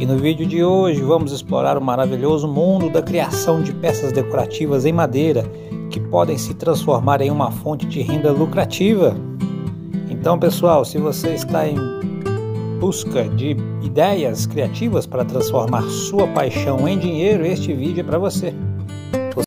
E no vídeo de hoje vamos explorar o maravilhoso mundo da criação de peças decorativas em madeira que podem se transformar em uma fonte de renda lucrativa. Então, pessoal, se você está em busca de ideias criativas para transformar sua paixão em dinheiro, este vídeo é para você.